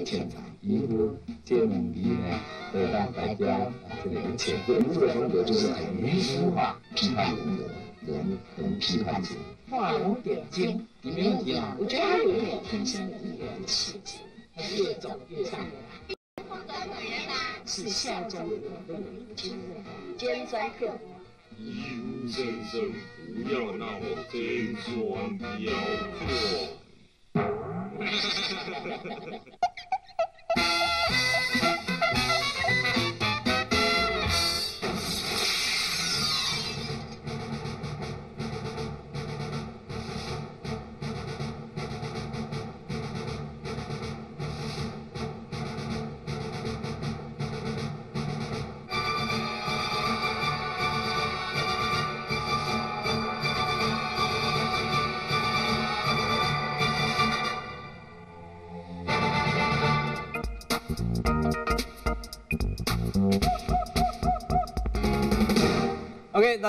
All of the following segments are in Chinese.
的天才，渔夫这个问题呢，得当代表这个潜规夫的风格就是很民俗化，批判人的人跟批判者，画龙点睛，你没问题啊。我觉得他有一点天生的艺人气质，他越走越上来。是下周的今日尖酸刻薄。尤先生，不要闹尖酸刁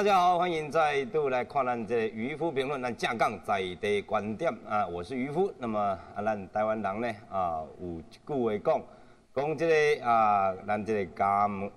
大家好，欢迎再度来看咱这渔夫评论，咱正讲在地观点啊，我是渔夫。那么啊，咱台湾人呢啊，有一句话讲，讲这个啊，咱这个家门、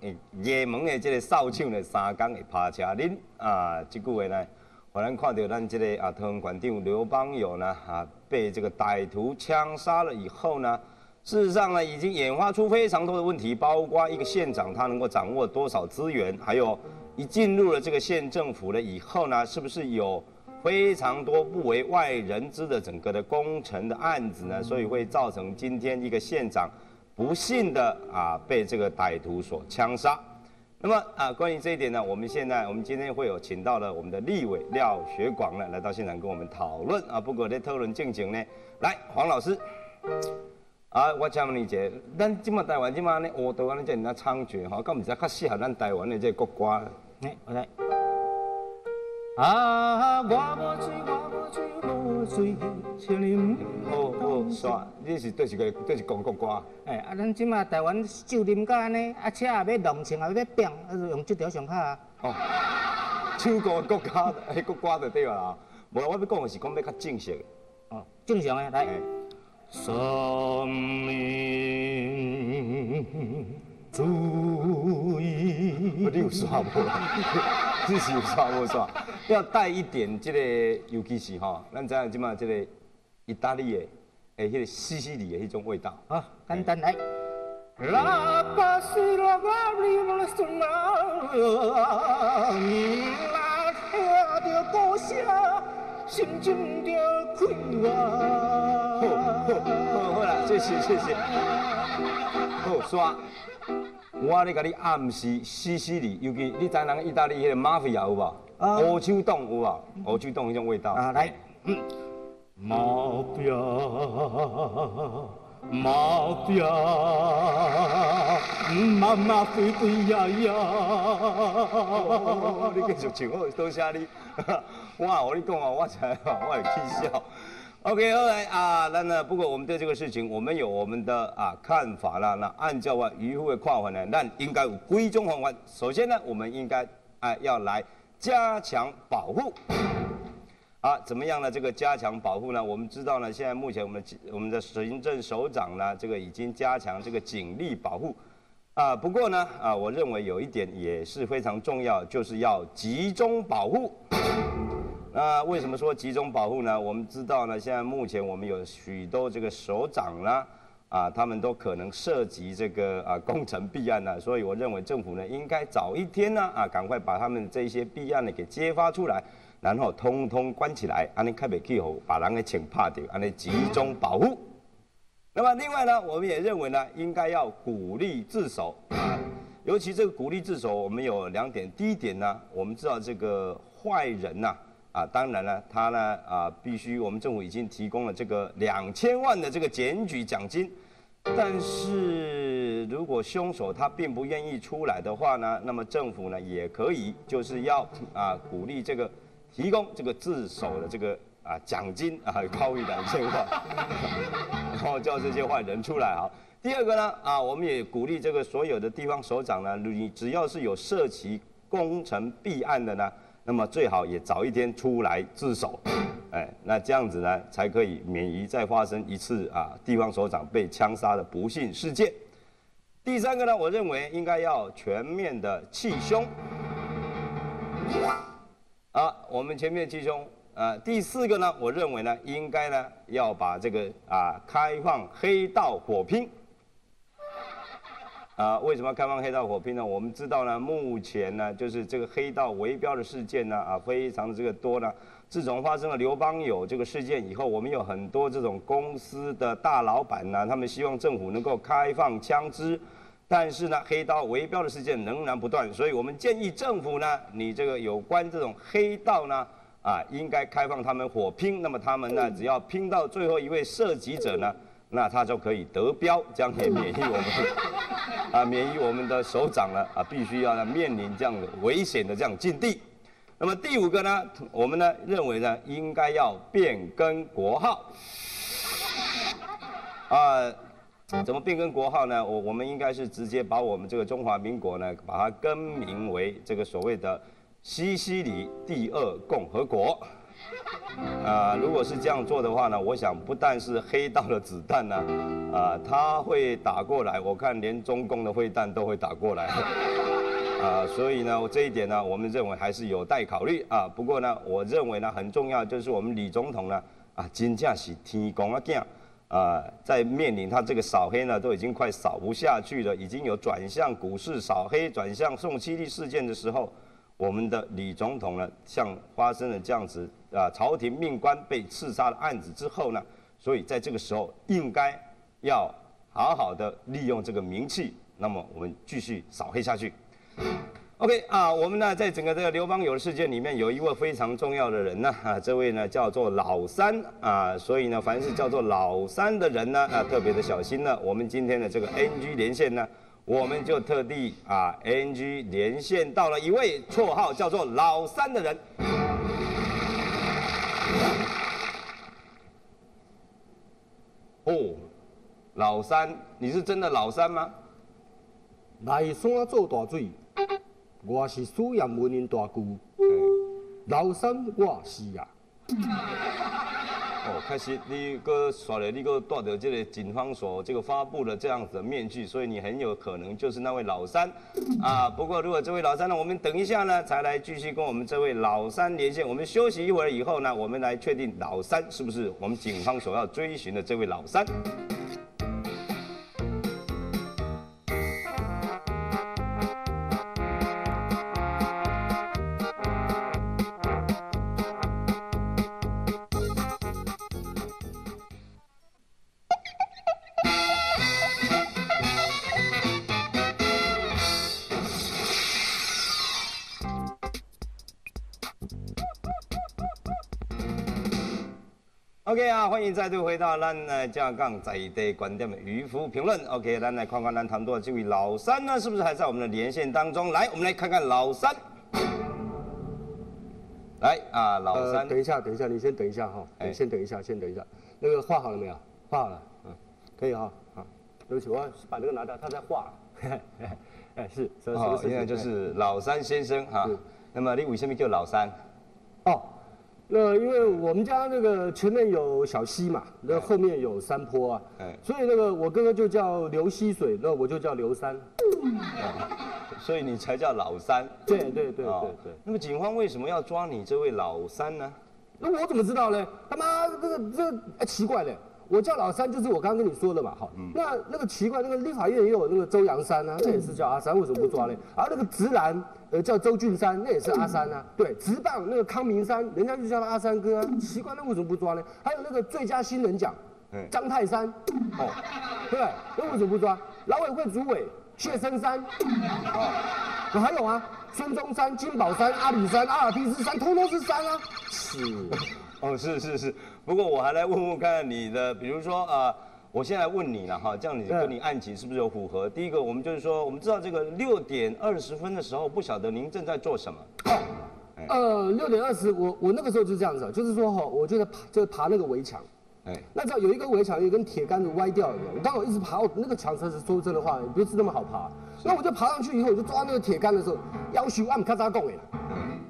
夜门的这个扫帚呢，三工会趴车恁啊，这句话呢，互咱看到咱这个啊，台湾馆长刘邦友呢啊，被这个歹徒枪杀了以后呢，事实上呢，已经演化出非常多的问题，包括一个县长他能够掌握多少资源，还有。一进入了这个县政府了以后呢，是不是有非常多不为外人知的整个的工程的案子呢？所以会造成今天一个县长不幸的啊被这个歹徒所枪杀。那么啊，关于这一点呢，我们现在我们今天会有请到了我们的立委廖学广呢来到现场跟我们讨论啊。不过在讨论进行呢，来黄老师。啊，我请问你一下，咱即马台湾即马呢，学台湾呢这样猖獗吼，敢毋知较适合咱台湾的这国歌？哎，我来。啊，我无醉，我无醉，无醉，请你好好耍。你是对一个对是讲国歌？哎，啊，咱即马台湾酒啉到安尼，啊，车也要浓情，也要变，啊，用这条上卡啊。哦，唱歌国家，迄国歌就对啦。无，我要讲的是讲要较正式的。哦，正常的来。生命注意，你有刷无？你是有刷无刷？要带一点这个，尤其是吼，咱知影即马这个意大利的，诶，迄个西西里的迄种味道。啊，简单来。心中的快乐。好，好啦，谢谢谢谢。好，刷。我咧甲你暗示，西西里，尤其你知人意大利迄个马菲亚有无？乌秋冻有无？乌秋冻迄种味道。啊，来。马菲亚，马菲亚，妈妈飞飞呀呀。你继续唱，好，多谢你。我啊我你讲哦，我才我会气笑。OK，后来啊，那那不过我们对这个事情，我们有我们的啊看法啦。那按照啊渔夫的看法呢，那应该有归中方案。首先呢，我们应该啊要来加强保护。啊，怎么样呢？这个加强保护呢？我们知道呢，现在目前我们我们的行政首长呢，这个已经加强这个警力保护。啊，不过呢，啊，我认为有一点也是非常重要，就是要集中保护。那为什么说集中保护呢？我们知道呢，现在目前我们有许多这个首长呢，啊，他们都可能涉及这个啊工程弊案呢，所以我认为政府呢应该早一天呢，啊，赶快把他们这些弊案呢给揭发出来，然后通通关起来，安尼开北气候，把人给请怕掉，安尼集中保护。那么另外呢，我们也认为呢，应该要鼓励自首啊，尤其这个鼓励自首，我们有两点。第一点呢，我们知道这个坏人呐，啊当然了，他呢啊，必须我们政府已经提供了这个两千万的这个检举奖金，但是如果凶手他并不愿意出来的话呢，那么政府呢也可以就是要啊鼓励这个提供这个自首的这个。啊，奖金啊，高于两千万，然后叫这些坏人出来啊。第二个呢，啊，我们也鼓励这个所有的地方首长呢，你只要是有涉及工程弊案的呢，那么最好也早一天出来自首，哎，那这样子呢，才可以免于再发生一次啊地方首长被枪杀的不幸事件。第三个呢，我认为应该要全面的气胸。啊，我们全面气胸。呃，第四个呢，我认为呢，应该呢要把这个啊开放黑道火拼。啊，为什么要开放黑道火拼呢？我们知道呢，目前呢，就是这个黑道围标的事件呢，啊，非常的这个多呢。自从发生了刘邦友这个事件以后，我们有很多这种公司的大老板呢，他们希望政府能够开放枪支，但是呢，黑道围标的事件仍然不断，所以我们建议政府呢，你这个有关这种黑道呢，啊，应该开放他们火拼，那么他们呢，只要拼到最后一位涉及者呢。那他就可以得标，将也免疫我们啊，免疫我们的首长呢啊，必须要面临这样的危险的这样境地。那么第五个呢，我们呢认为呢，应该要变更国号啊。怎么变更国号呢？我我们应该是直接把我们这个中华民国呢，把它更名为这个所谓的西西里第二共和国。啊，如果是这样做的话呢，我想不但是黑道的子弹呢，啊，他会打过来，我看连中共的会弹都会打过来，啊，所以呢，这一点呢，我们认为还是有待考虑啊。不过呢，我认为呢，很重要就是我们李总统呢，啊，金价是天公啊囝，啊，在面临他这个扫黑呢，都已经快扫不下去了，已经有转向股市扫黑、转向宋七力事件的时候。我们的李总统呢，像发生了这样子啊，朝廷命官被刺杀的案子之后呢，所以在这个时候应该要好好的利用这个名气，那么我们继续扫黑下去。OK 啊，我们呢在整个这个刘邦友事件里面有一位非常重要的人呢，啊，这位呢叫做老三啊，所以呢凡是叫做老三的人呢啊，特别的小心呢。我们今天的这个 NG 连线呢。我们就特地啊，NG 连线到了一位绰号叫做老三的人。哦，老三，你是真的老三吗？来山做大水，我是苏阳文人大姑。老三我是呀。哦，开始你个耍了，你个戴着这个警方所这个发布的这样子的面具，所以你很有可能就是那位老三啊。不过如果这位老三呢，我们等一下呢才来继续跟我们这位老三连线。我们休息一会儿以后呢，我们来确定老三是不是我们警方所要追寻的这位老三。OK 啊，欢迎再度回到咱呢架杠在地观点的渔夫评论。OK，咱来看看咱谈多的这位老三呢，是不是还在我们的连线当中？来，我们来看看老三。来啊，老三，等一下，等一下，你先等一下哈，你先等一下，先等一下。那个画好了没有？画好了，嗯，可以哈。好，对不起，我要把这个拿掉，他在画。哎，是，好，现在就是老三先生哈。那么你为什么叫老三？哦。那因为我们家那个前面有小溪嘛，那后面有山坡啊，所以那个我哥哥就叫刘溪水，那我就叫刘三，所以你才叫老三。对对对对对。那么警方为什么要抓你这位老三呢？那我怎么知道呢？他妈这个这个哎奇怪的。我叫老三，就是我刚刚跟你说的嘛，哈。那那个奇怪，那个立法院也有那个周扬山啊，那也是叫阿三，为什么不抓呢？而那个直男，呃，叫周俊山，那也是阿三啊。对，直棒那个康明山，人家就叫他阿三哥啊。奇怪，那为什么不抓呢？还有那个最佳新人奖，张泰山，哦，对，那为什么不抓？劳委会主委谢生山，哦，还有啊，孙中山、金宝山、阿里山、阿尔卑斯山，通通是山啊。是，哦，是是是。不过我还来问问看你的，比如说啊，我现在问你了哈，这样你跟你案情是不是有符合？第一个，我们就是说，我们知道这个六点二十分的时候，不晓得您正在做什么？呃，六点二十，我我那个时候就这样子，就是说哈，我就在爬，就爬那个围墙。哎，那这有一个围墙，有一根铁杆子歪掉了，我刚好一直爬，那个墙，才是说真的话，也不是那么好爬。那我就爬上去以后，我就抓那个铁杆的时候，腰修按咔嚓动哎。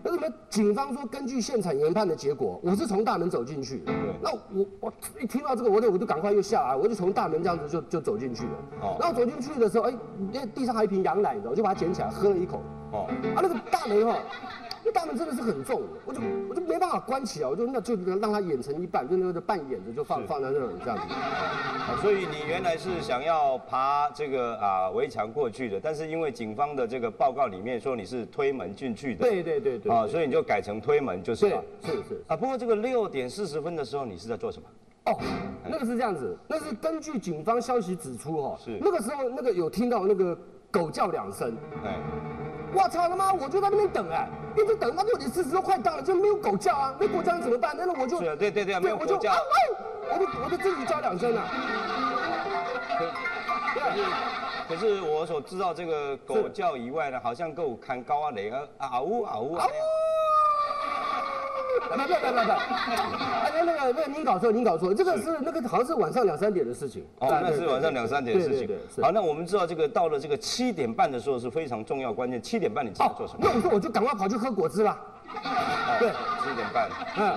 为什么警方说根据现场研判的结果，我是从大门走进去的，那我我一听到这个，我就我就赶快又下来，我就从大门这样子就就走进去了。哦然后走进去的时候，哎，那地上还有一瓶羊奶，我就把它捡起来喝了一口。哦，啊，那个大门哈，那大门真的是很重，我就我就没办法关起来，我就那就让他演成一半，就那个半演着就放放在那里这样子。啊所以你原来是想要爬这个啊围墙过去的，但是因为警方的这个报告里面说你是推门进去的，对对对对，啊，所以你就改成推门就是对了。是是。啊，不过这个六点四十分的时候，你是在做什么？哦，那个是这样子，那是根据警方消息指出哈，是那个时候那个有听到那个狗叫两声，哎，我操他妈，我就在那边等哎，一直等到六点四十都快到了，就没有狗叫啊，没狗叫你怎么办？那我就对对对啊，没有狗叫我就啊，啊我就我就自己叫两声啊，可是我所知道这个狗叫以外呢，好像够看高啊雷啊啊呜啊呜啊啊。不不不不不，哎，那个那个您搞错，您搞错，这个是那个好像是晚上两三点的事情。哦，哎那是晚上两三点的事情对对对。好，那我们知道这个到了这个七点半的时候是非常重要关键。七点半你知道做什么？那我说我就赶快跑去喝果汁了。对，七点半。嗯。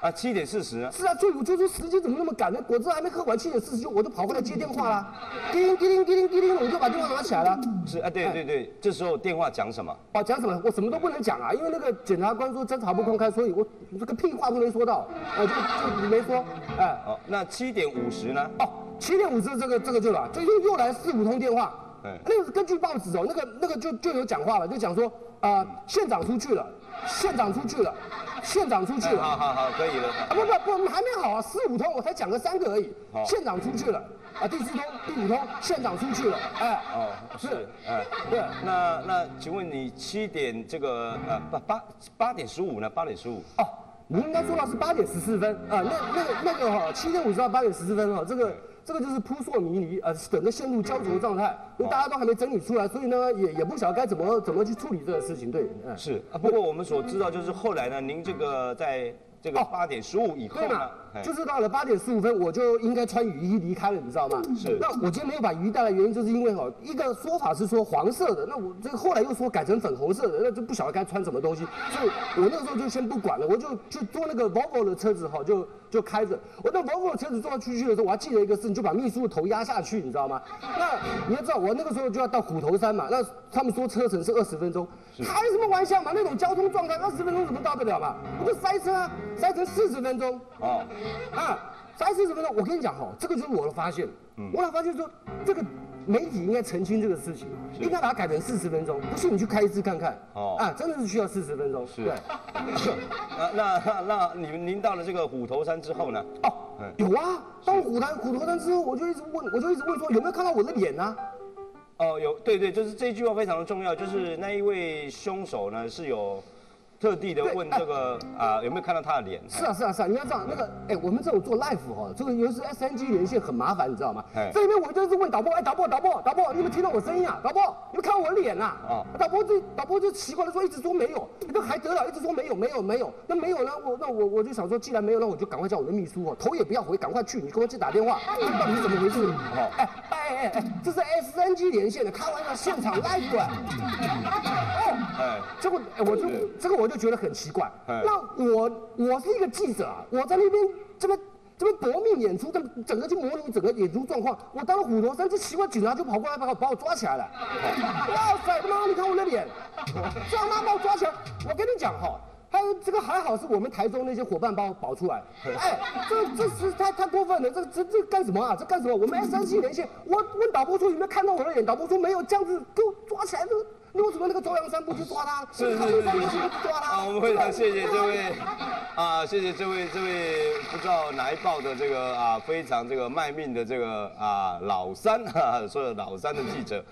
啊，七点四十？是啊，所以我就说时间怎么那么赶呢？果汁还没喝完，七点四十就我都跑过来接电话了。叮铃叮铃叮铃叮铃，我就把电话拿起来了。是啊，对对对，这时候电话讲什么？哦，讲什么？我什么都不能讲啊，因为那个检察官说侦查不公开，所以我这个屁话都没说到，我就就没说，哎，哦，那七点五十呢？哦，七点五十这个这个就了，就又又来四五通电话，哎那个根据报纸哦，那个那个就就有讲话了，就讲说，呃，县长出去了，县长出去了，县长出去了。好好好，可以了。啊不不不，还没好啊，四五通我才讲了三个而已好。县长出去了，啊第四通、第五通县长出去了，哎，哦，是，哎，对，那那请问你七点这个呃八八八点十五呢？八点十五。哦，你应该说到是八点十四分啊，那那个那个哈，七点五十到八点十四分哈，这个这个就是扑朔迷离，呃，整个陷入焦灼状态，因为大家都还没整理出来，所以呢也也不晓得该怎么怎么去处理这个事情，对，嗯，是啊，不过我们所知道就是后来呢，您这个在这个哦。八点十五以后呢，哎，就是到了八点十五分，我就应该穿雨衣离开了，你知道吗？是那我今天没有把雨衣带来，原因就是因为哈，一个说法是说黄色的，那我这个后来又说改成粉红色的，那就不晓得该穿什么东西，所以我那个时候就先不管了，我就就坐那个 Volvo 的车子哈，就就开着。我那 Volvo 的车子坐出去的时候，我还记得一个事，你就把秘书的头压下去，你知道吗？那你要知道，我那个时候就要到虎头山嘛，那他们说车程是二十分钟，开什么玩笑嘛？那种交通状态，二十分钟怎么到得了嘛？我就塞车啊，塞成四十分钟。哦，啊，三四十分钟，我跟你讲哈，这个就是我的发现。嗯我老发现说，这个媒体应该澄清这个事情，应该把它改成四十分钟。不信你去开一次看看。哦啊，真的是需要四十分钟。是对。那那那那你们您到了这个虎头山之后呢？哦嗯，有啊，到虎头虎头山之后，我就一直问，我就一直问说有没有看到我的脸啊？哦，有，对对，就是这句话非常的重要，就是那一位凶手呢是有特地的问这个啊有没有看到他的脸？是啊是啊是啊，你要知道那个，哎，我们这种做 live 哈，这个尤其是 SNG 连线很麻烦，你知道吗哎？这里面我就是问导播，哎，导播导播导播，你有没有听到我声音啊？导播，你有没有看我脸呐？哦导播这导播就奇怪的说，一直说没有，那还得了，一直说没有没有没有，那没有呢，我那我我就想说，既然没有，那我就赶快叫我的秘书哦，头也不要回，赶快去，你给我去打电话，到底是怎么回事？哦，哎哎哎哎，这是 SNG 连线的，开玩笑，现场 live 的。哦，哎，这个哎我就这个我就觉得很奇怪。哎那我我是一个记者啊，我在那边这边这边搏命演出，这整个去模拟整个演出状况。我当了虎头山，这奇怪警察就跑过来把我把我抓起来了。哇塞，他妈你看我的脸，这他妈把我抓起来。我跟你讲哈。还有这个还好是我们台中那些伙伴把我保出来，哎，这这是太太过分了，这这这干什么啊？这干什么？我们 S 三七连线，我问导播说有没有看到我的脸，导播说没有，这样子给我抓起来，这个你为什么那个周阳山不去抓他？是是是不抓他？啊，我们非常谢谢这位啊，谢谢这位这位不知道哪一报的这个啊非常这个卖命的这个啊老三哈，说的老三的记者。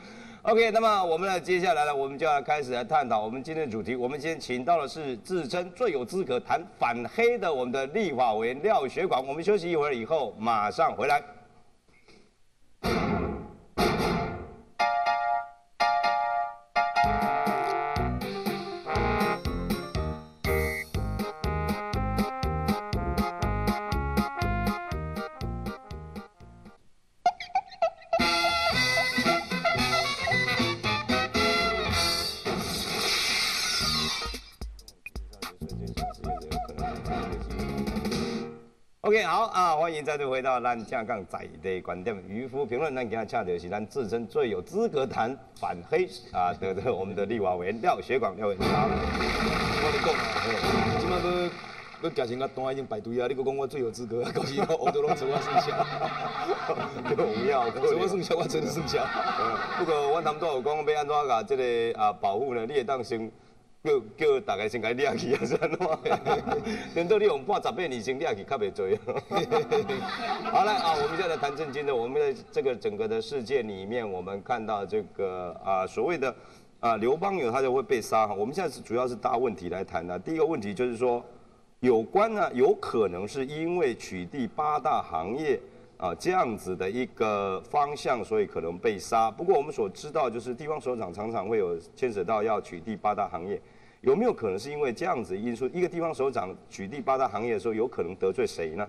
OK，那么我们呢，接下来呢，我们就要开始来探讨我们今天的主题。我们今天请到的是自称最有资格谈反黑的我们的立法委员廖学广。我们休息一会儿以后，马上回来。欢迎再度回到咱正港在的观点渔夫评论。咱今天恰的是咱自身最有资格谈反黑啊的的我们的立法委员廖学广廖委员。我跟你讲啊，即摆要要行成甲单已经排队啊，你搁讲我最有资格，到时候我都拢做我算小，不要，做我算小，我真的算小。不过我他们都有讲要安怎甲这个啊保护呢？你会当先叫叫大家先甲掠去啊，是安怎？等到你用半十八年先掠去，较袂多。好来啊，我们现在谈正经的，我们在这个整个的世界里面，我们看到这个啊所谓的啊刘邦有他就会被杀哈。我们现在是主要是大问题来谈的。第一个问题就是说，有关呢有可能是因为取缔八大行业。啊，这样子的一个方向，所以可能被杀。不过我们所知道，就是地方首长常常会有牵扯到要取缔八大行业，有没有可能是因为这样子因素？一个地方首长取缔八大行业的时候，有可能得罪谁呢？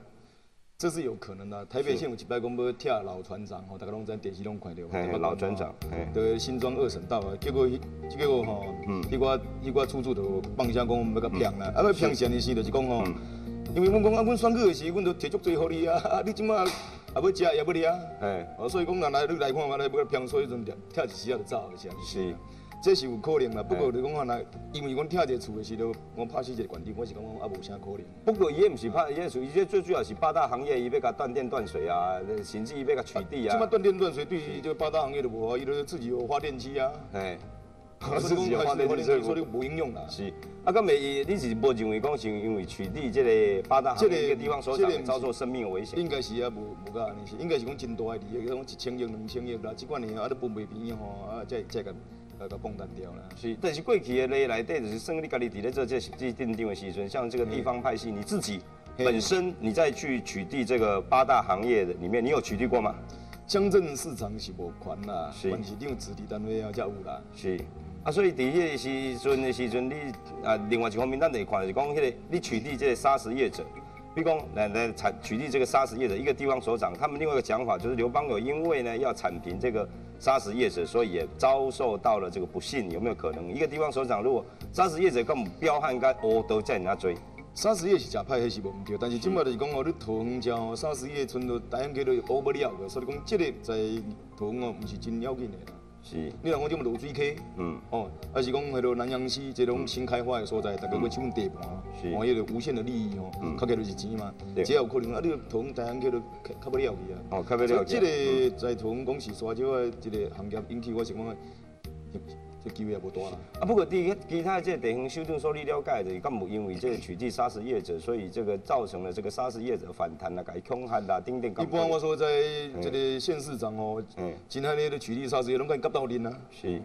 这是有可能的。台北县有一摆讲要拆老船长，吼，大家拢知电视拢看到。嘿，老船长，嘿，对，新庄二省道啊，结果，结果吼，嗯，迄个迄个处处都放声讲要甲骗啦，啊，要骗钱的事就是讲吼，因为阮讲啊，阮选举的时，阮都提出最好你啊，啊，你即马。也要食也要掠，哎，哦，所以讲人来你来看嘛，来要平，所以阵跳一时啊就走，是啊，是，这是有可能啦。不过你讲看来，因为阮跳一个厝的时候，我拍死一个管理，我是感觉啊无啥可能。不过伊也唔是拍，伊也属于这最主要是八大行业，伊要甲断电断水啊，甚至伊要甲取缔啊。即马断电断水对于这八大行业都无好，伊都自己有发电机啊，哎。自己发电机，所以说你无应用啦。是，啊，咁未，你是无认为讲是因为取缔这个八大行业个地方所长遭受生命危险？应该是啊，无无甲安尼是，应该是讲真大的利益，讲一千亿、两千亿啦，即款年啊，都分袂平吼，啊，再再甲甲甲放单掉啦。是，但是过去的内内底就是算你家己伫咧做这这定定的时阵，像这个地方派系，你自己本身你再去取缔这个八大行业的里面，你有取缔过吗？乡镇市场是无权啦，但是你有子弟单位啊才有啦。是。啊，所以伫迄个时阵的时阵，你啊，另外一方面，咱得看是讲，迄个你取缔这个砂石业者，比如讲来来产取缔这个砂石业者，一个地方所长，他们另外一个讲法就是刘邦有因为呢要铲平这个砂石业者，所以也遭受到了这个不幸，有没有可能？一个地方所长如果砂石业者跟彪悍该哦都在人家追，砂石业是假派，还是无唔对？但是今麦就是讲哦，你桃园只哦，砂石业村都大样叫做乌不了个，所以讲这个在桃园哦，唔是真要紧的啦。是，你若讲种落水溪，嗯，哦，还是讲迄个南洋市这种新开发的所在，大家要抢地盘，是，哦，迄个无限的利益哦，嗯，较起就是钱嘛，只要有可能啊，你桃园大汉叫做较不了去啊，哦，较不了去。即个在桃园公司刷少的一个行业引起我想讲。机会也不多了啊！不过第其他这地方修正所你了解的，干部因为这个取缔砂石业者，所以这个造成了这个砂石业者反弹啦，改恐吓啦，等等。一般我说在这个县市长哦，嗯，今天呢的取缔砂石业，拢敢夹到恁啊？是，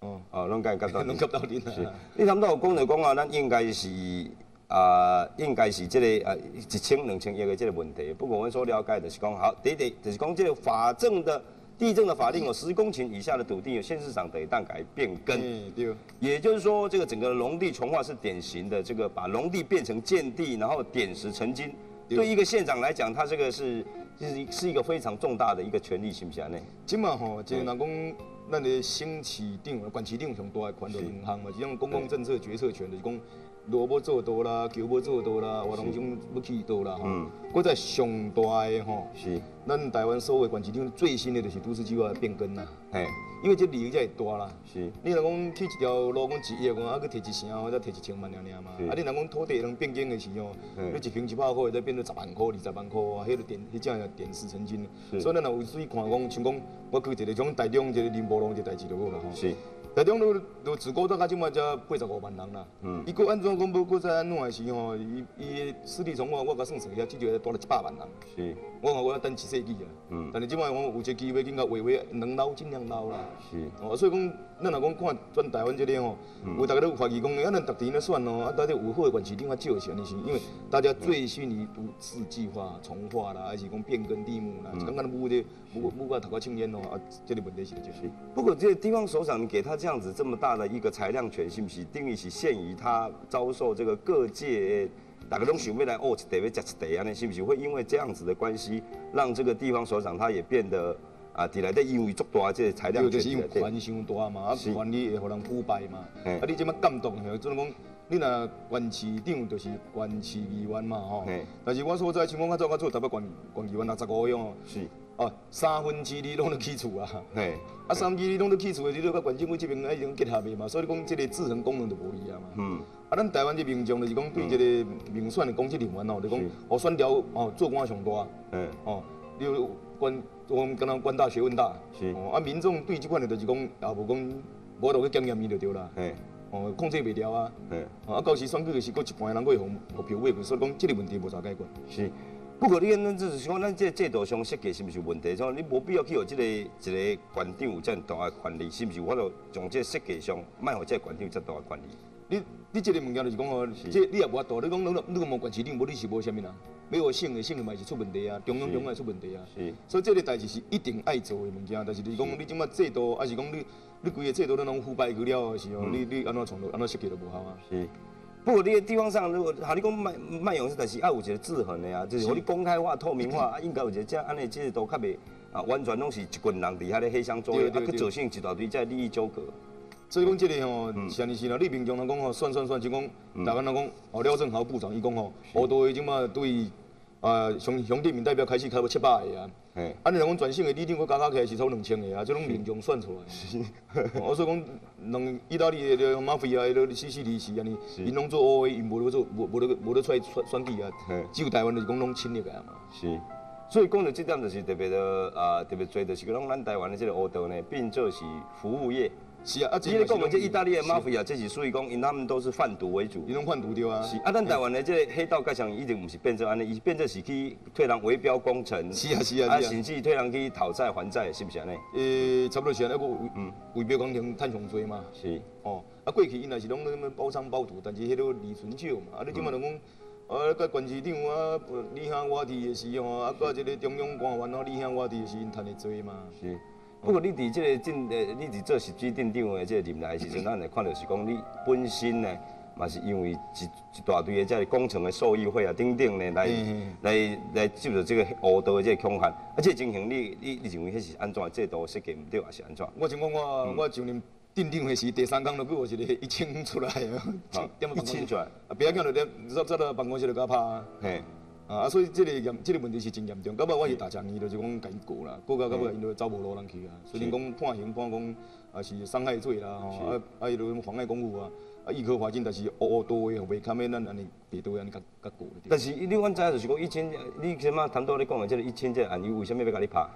哦，哦，拢敢夹到，拢夹到恁啊？是，你差不多讲就讲啊，咱应该是啊，应该是这个啊一千两千亿的这个问题。不过我所了解的是讲，好，第一点就是讲这个法政的。地震的法令有十公顷以下的土地，有县市长得当改变更。对。也就是说，这个整个农地重划是典型的，这个把农地变成建地，然后点石成金。对一个县长来讲，他这个是是是一个非常重大的一个权利，行不行呢？今嘛吼，就人讲，咱的新市长、管市长上大的权就银行嘛，一种公共政策决策权，就是讲。路要做多啦，桥要做多啦，活动中要去多啦，嗯。搁在上大的吼，是咱台湾所有管市长最新的就是都市计划变更啦，嘿，因为这利益才会大啦。是，你若讲去一条路讲一亿万，啊，去摕一成，或者摕一千万了了嘛。啊，你若讲土地能变更的时候，你一平一百块，再变做十万块、二十万块啊，迄个点，迄正点石成金。所以咱若有注意看讲，像讲我去一个种台中一个林波龙一个代志就好啦吼。是。台中都都自古到今嘛才八十五万人啦。嗯。伊个安怎讲要过再安怎的时候，伊伊私立从我我甲算算一下，至少多了一百万人。是。我讲我要等一世纪啊。嗯。但是即摆我有一个机会，更加话话能捞尽量捞啦。是。哦，所以讲，咱若讲看转台湾这里吼，有大家都怀疑讲，啊，咱逐年咧算哦，啊，到底有好的管市长较少是安尼是，因为大家最需于都市计划重化啦，还是讲变更地目啦，刚刚母的母母个头壳青烟哦，啊，这个问题是就是。不过这个地方首长给他。这样子这么大的一个裁量权，是不是定义是限于他遭受这个各界大家拢想未来哦，得要吃一啊？那是不是？会因为这样子的关系，让这个地方首长他也变得啊，底来的因为做大这些材料，就是因为权伤大嘛，啊，权力会互人腐败嘛，啊，你这么感动，就是讲你若县市长就是县市议员嘛吼，但是我所在像我较早我做台北县县议员六十五个哦，是，哦，三分之二拢咧起厝啊，嘿，啊三分之二拢咧起厝的，你都甲县政府这边已经结合的嘛，所以讲这个制衡功能就无力啊嘛。嗯，啊，咱台湾这民众就是讲对这个民选的公职人员哦，就讲是。哦选调哦做官上大。嗯，哦，你有官我们跟他官大学问大，是。哦啊，民众对这款的就是讲，也无讲，无落去检验伊就对啦，嘿，哦，控制袂了啊，嘿。哦啊，到时选举的时，佫一半的人佫会互互票买去，所以讲这个问题无啥解决。是，不过你看咱就是讲，咱这个制度上设计是毋是有问题？像你无必要去有即、个一个馆长有遮大的权利，是毋是有法度从这个设计上，卖互这个县长有遮大的权利？你你这个物件就是讲哦，这你也无法度，你讲你你讲无管市长，无你是无啥物人，要有性的性的嘛是出问题啊，中央中央也出问题啊。是，所以这个代志是一定爱做的物件，但是你讲你即马制度，还是讲你你规个制度都拢腐败去了的时候，你你安怎创造安怎设计都无效啊。是。不过你个地方上，如果好你讲卖卖用是，但是爱有一个制衡的啊，就是互你公开化、透明化，啊，应该有一个这样安尼制度较袂啊，完全拢是一群人伫遐咧黑箱作业，啊，去造成一大堆这利益纠葛。所以讲，这个吼，是安尼是啦。你平常人讲吼，算算算，就讲，大家人讲，哦，廖正豪部长伊讲吼，好多的即嘛对啊兄兄弟们代表开始开要七百个啊。嘿，安尼人讲全省的里长，我加加起来是超两千个啊，这种民众算出来。我所以讲，人意大利的马菲亚的西西里是安尼，因拢做乌的，因无咧做，无无咧无咧出来选选举啊。只有台湾就是讲拢侵略个啊嘛。是。所以讲到这点，就是特别的啊，特别做，的是讲咱台湾的这个黑道呢，变做是服务业。是啊，啊，你咧讲的这意大利的马菲亚，这是属于讲，因他们都是贩毒为主。伊拢贩毒对啊。是啊，咱台湾的这个黑道界上一定不是变成安尼，伊变成是去退人围标工程，是啊是啊啊，甚至退人去讨债还债，是不是安尼？呃，差不多是安尼，还有嗯围标工程趁上多嘛。是，哦，啊，过去因也是拢咧包商包赌，但是迄个利润少嘛。啊，你即马就讲，啊，甲县市长啊，你兄我弟的是吼，啊，甲即个中央官员啊，你兄我弟的是因趁的多嘛。是。不过你伫即个镇诶，你伫做实际镇长诶，即个任内时阵，咱会看到是讲你本身呢，嘛是因为一一大堆诶，即个工程诶受益会啊，等等呢，来来来接受这个黑道诶，即个恐吓，啊，这个情形你你你认为迄是安怎制度设计唔对，还是安怎？我想讲我我上任镇长的时，第三工就叫我一个一清出来啊，一清出来，啊，不要讲就连早早到办公室就甲拍啊。嘿，啊，所以这个严，这个问题是真严重。到尾我是大强伊，就是讲甲伊告啦，告到到尾因就走无路通去啊。虽然讲判刑判讲啊是伤害罪啦，吼啊啊伊就妨碍公务啊，啊易科罚金，但是黑黑道的袂堪的咱安尼白道安尼甲甲告。但是你阮知影就是讲一千，你即马谈到你讲的这个一千这个案，伊为什么要甲你拍？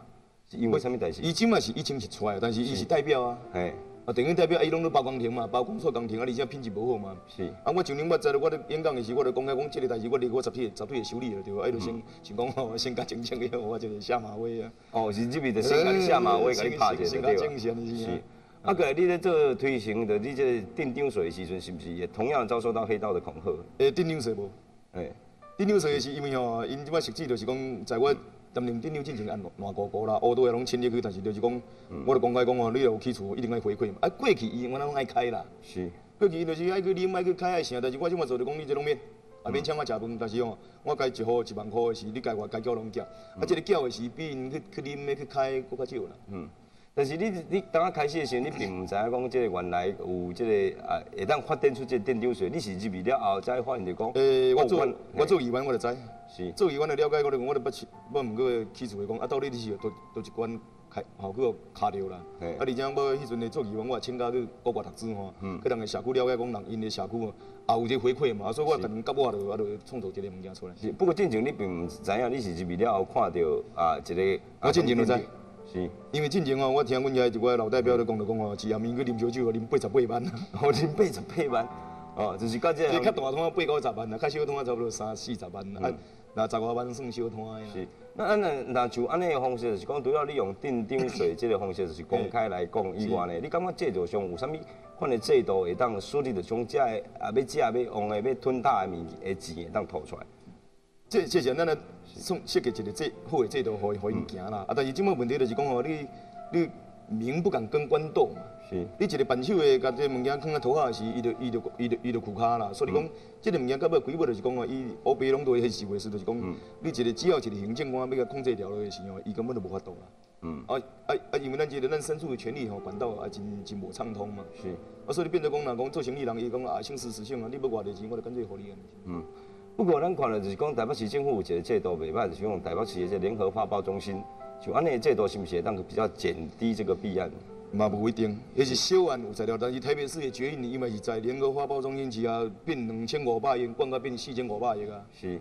是因为什么代志？伊即嘛是一千是出来的，但是伊是代表啊，嘿，啊等于代表啊伊拢咧包工程嘛，包工错工程啊，而且品质无好嘛。是。啊，我上年我知咧我咧演讲的时候，我咧讲开讲即个代志，我离我十天十天会修理了对无？啊，就先先讲吼，先甲正正的，我这个下马威啊。哦，是这边的先甲你下马威，甲你拍一下先对吧？甲正先是是。。啊，个你咧做推行的，你这个定定水的时阵，是不是也同样遭受到黑道的恐吓？诶，镇长说无。诶，镇长说的是因为吼，因即摆实际就是讲，在我担任镇长进行按烂糊糊啦，乌都会拢侵入去，但是就是讲，我就公开讲哦，你有起厝一定爱回馈嘛。啊，过去伊我拢爱开啦，是，过去伊就是爱去啉，爱去开爱啥，但是我即摆做着讲你即拢免，也免请我食饭，但是吼，我该一号一万箍的是，你该我该叫拢叫，啊，即个叫的是比因去去啉的去开搁较少啦。嗯。但是你你刚刚开始的时候，你并唔知影讲，即个原来有这个啊，会当发展出即个电流水，你是入去了后才发现就讲，诶，我做哦我做议员我就知。是做议员的了解，我就讲，我就捌去，我毋过起厝的讲，啊，到底你是有多多一关开，吼，去互卡着啦。嘿啊，而且我迄阵的做议员，我也请假去国外读书吼，去人个社区了解讲人因的社区哦，也有这回馈嘛，所以我逐年甲我就啊就创造一个物件出来。是，不过进前你并唔知影，你是入去了后看到啊一个，我进前就知是，因为进前哦，我听阮遐一寡老代表咧讲着讲哦，一暗暝去啉烧酒，啉八十八万，哦啉八十八万，哦，就是到这这个较大摊八九十万啦，较小摊差不多三四十万，啊，那十外万算小摊啊。是，那安那那就安尼的方式，就是讲除了你用定定税这个方式，就是公开来讲以外呢，你感觉制度上有啥物款的制度会当梳理着将这个啊要借要用的要吞大的物的钱会当吐出来？这这是咱咧算设计一个制好的制度，互伊互伊行啦。啊，但是即摆问题就是讲吼，你你民不敢跟官斗嘛。是，你一个办手的，甲这物件放在涂骹的时，伊就伊就伊就伊就苦骹啦。所以讲，这个物件到尾规尾就是讲哦，伊乌白拢都迄是为事，就是讲，你一个只要一个行政官要甲控制掉落的时候，伊根本就无法度啦。嗯，啊啊啊，因为咱即个咱申诉的权利吼，管道啊真真无畅通嘛。是，啊，所以变做讲，若讲做生意人，伊讲啊，姓事实性啊，你要偌侪钱，我就干脆互你安尼。嗯。不过咱看了就是讲台北市政府有一个制度袂歹，就是用台北市的这联合发包中心，就安尼的制度是不是当比较减低这个弊案？嘛不一定，也是小案有材料，但是台北市的决议，因为是在联合发包中心之下变两千五百亿，降到变四千五百亿啊。是。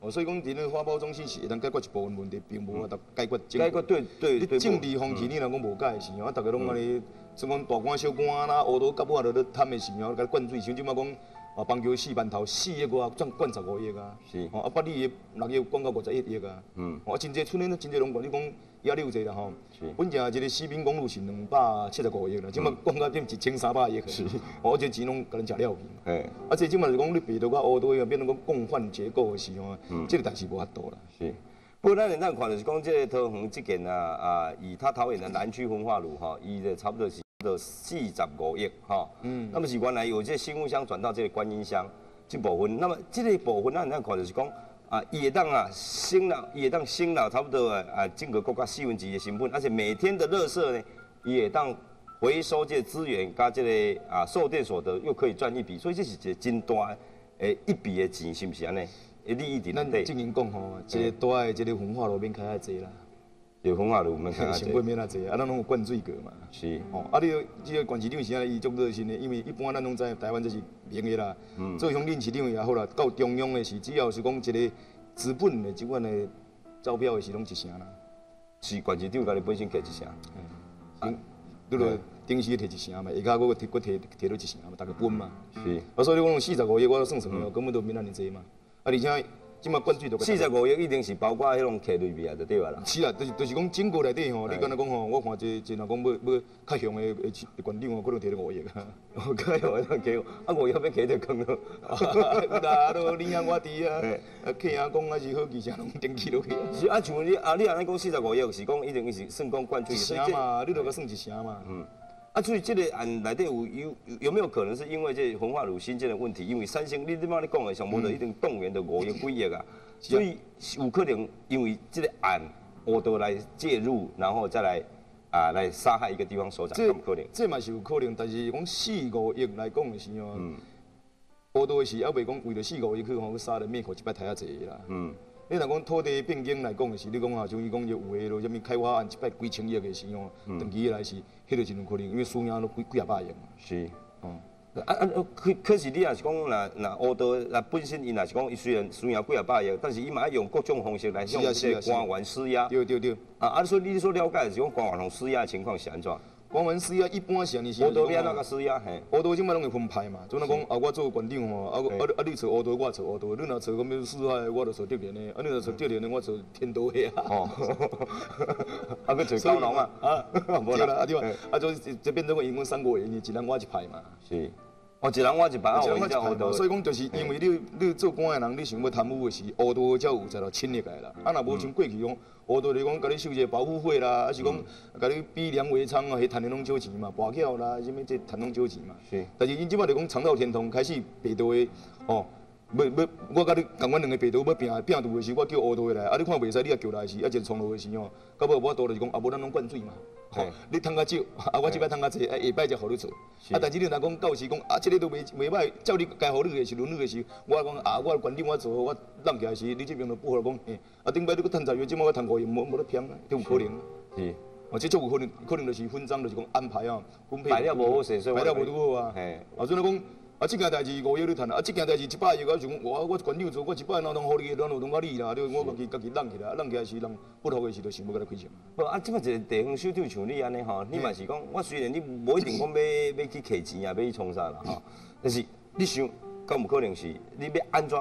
哦，所以讲，伫咧发包中心是会当解决一部分问题，并无法度解决。解决对对对。政治风气你若讲无解的时候，啊，大家拢安尼，像讲大官小官啦，乌头甲尾仔咧贪的时候，甲灌水，像即马讲。啊，邦桥四万头，四亿外赚赚十五亿啊！是，哦，啊，八里的六亿降到五十一亿啊！嗯，哦，真济村咧，真济拢讲你讲压力有济啦吼。是，本正一个西滨公路是两百七十五亿啦，即马降到变一千三百亿是，哦，这钱拢甲人食了去。哎，啊，这即马是讲你变到个乌多啊，变成讲共犯结构的时候，嗯，这个代志无法度啦。是，不过咱咱看就是讲这个桃园这件啊啊，以他桃园的南区分化路哈，伊的差不多是。的四十五亿哈，嗯，那么是原来有这新屋箱转到这个观音箱这部分，那么这个部分咱咱看就是讲啊，也当啊新了，也当新了差不多啊啊，整个国家四分之一的成本，而且每天的垃圾呢，也当回收这资源加这个啊售电所得又可以赚一笔，所以这是一个真大诶一笔的钱，是不是安尼？利益伫咱对。正经讲吼，这个大的这个文化路面开遐济啦。有风化路，我们看下。成本免那济，啊，咱拢有灌水过嘛。是。哦，啊，你这个管市长是安尼，伊足热心的，因为一般咱拢知台湾这是民的啦。嗯。做乡镇市长也好啦，到中央的是，只要是讲一个资本的即款的招标的是拢一成啦。是管市长家己本身摕一成。嗯。你著定时摕一成嘛，下加我摕我摕摕到一成嘛，大家分嘛。是。啊，所以讲四十五亿我都算算了，根本都免安尼济嘛。啊，而且。即马灌水都四十五亿一定是包括迄种客类面啊，就对啦。是啊，就是就是讲整个内底吼，你敢若讲吼，我看一一若讲要要较凶的的馆长 哦，可能摕到五亿啊。较凶的给我，啊五亿要摕到坑咯。啊，都你兄我弟啊，啊客兄讲啊是好几成拢登记落去啊。是啊，像你啊，你安尼讲四十五亿，是讲一定是算讲灌水。一声嘛，你著甲算一声嘛。嗯。啊，所以这个案内底有有有没有可能是因为这焚化炉新建的问题？因为三星，你你妈你讲的上无的一定动员的五亿几亿啊，所以有可能因为这个案，我都来介入，然后再来啊来杀害一个地方首长，这可能？这嘛是有可能，但是讲四五亿来讲的时候，我都是还未讲为了四五亿去吼杀人灭口一摆太啊济啦。嗯。你若讲土地变更来讲的是，你讲啊，像伊讲有诶咯，什物开发案一摆几千亿的时候，长期以来是，迄个真有可能，因为输赢都几几啊百亿嘛。是，哦，啊啊，可可是你也是讲，若若乌道，若本身伊若是讲，伊虽然输赢几啊百亿，但是伊嘛要用各种方式来向这些官员施压。对对对。啊啊，所以你所了解的是讲官员同施压的情况是安怎？官员施压一般是安尼是。乌道边那个施压？嘿，乌道即摆拢会分派嘛，就那讲啊，我做馆长吼，啊啊啊你做乌道，我做乌道，你若做咁要四海，我就做德联的，啊你若做德联的，我做天都的啊。哦，啊个做高龙啊，啊，对啦，啊对嘛，啊就就变做个因为三国演义，一人我一派嘛。是。哦，一人我一排，一人我一排，所以讲就是因为你你做官的人，你想要贪污的是乌道才有才来侵入来啦。啊，若无像过去讲，乌道你讲，甲你收一个保护费啦，还是讲甲你比粮为仓啊，迄赚的拢少钱嘛，跋筊啦，什么这赚拢少钱嘛。是。但是因即摆就讲尝到天通，开始白道的哦。要要，我甲你共阮两个白头要拼拼图的时，我叫乌道的来，啊，你看袂使，你也叫来时，啊，一个冲路的时哦，到尾我多就是讲，啊，无咱拢灌水嘛，吼，你趁较少，啊，我即摆趁较济，啊，下摆才互你做，啊，但是你若讲到时讲，啊，即个都袂袂歹，照你该互你的是轮你的时，我讲啊，我管理我做，我起来时，你即边就不好讲，嘿，啊，顶摆你搁趁十月，即摆我趁五月，无无得骗啊，都有可能，是，啊，即足有可能，可能就是分赃，就是讲安排啊，分配，排了无好势，排了无拄好啊，嘿，啊，所以讲。啊，即件代志五亿你趁啊，即件代志一百亿，我想我我馆长做，我一百亿哪能互你，哪能同我你啦？你我家己家己揽起来，揽起来时人不好的时，就想要甲你亏钱。不啊，即摆一个地方首长像你安尼吼，你嘛是讲，我虽然你无一定讲要要去摕钱啊，要去创啥啦吼，但是你想，敢有可能是你要安怎